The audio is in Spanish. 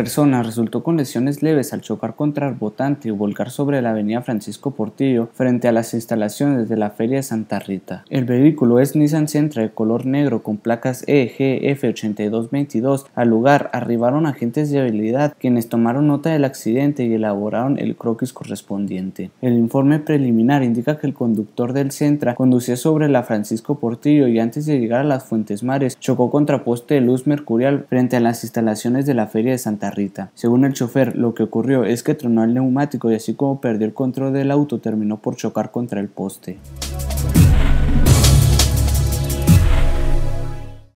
persona resultó con lesiones leves al chocar contra el botante y volcar sobre la avenida Francisco Portillo frente a las instalaciones de la Feria de Santa Rita. El vehículo es Nissan Sentra de color negro con placas EGF8222. Al lugar arribaron agentes de habilidad quienes tomaron nota del accidente y elaboraron el croquis correspondiente. El informe preliminar indica que el conductor del Sentra conducía sobre la Francisco Portillo y antes de llegar a las Fuentes Mares chocó contra poste de luz mercurial frente a las instalaciones de la Feria de Santa Según el chofer, lo que ocurrió es que tronó el neumático y así como perdió el control del auto terminó por chocar contra el poste.